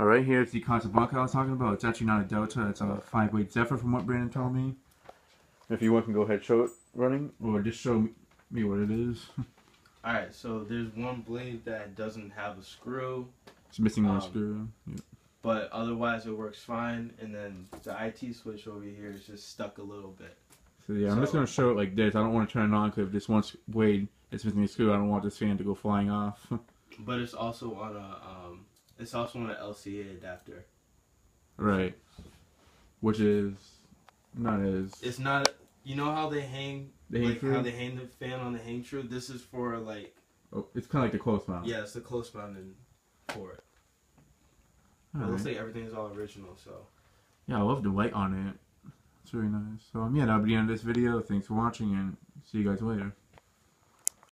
Alright, here's the Casablanca I was talking about. It's actually not a Delta, it's a 5-weight Zephyr from what Brandon told me. If you want, can go ahead and show it running, or just show me what it is. Alright, so there's one blade that doesn't have a screw. It's missing one Um, screw. Yeah. but otherwise it works fine. And then the IT switch over here is just stuck a little bit. So yeah, I'm just gonna show it like this. I don't want to turn it on because if this one blade is missing a screw, I don't want this fan to go flying off. But it's also on a um, it's also on an LCA adapter. right. Which is not as It's not. You know how they hang, They hang like how they hang the fan on the Hang-Tru. This is for like oh, it's kind of like the close mount. yeah, it's the close mounting for it. It Alright. looks like everything's all original. So Yeah, I love the light on it. It's really nice. So um, yeah, that'll be the end of this video. Thanks for watching and see you guys later.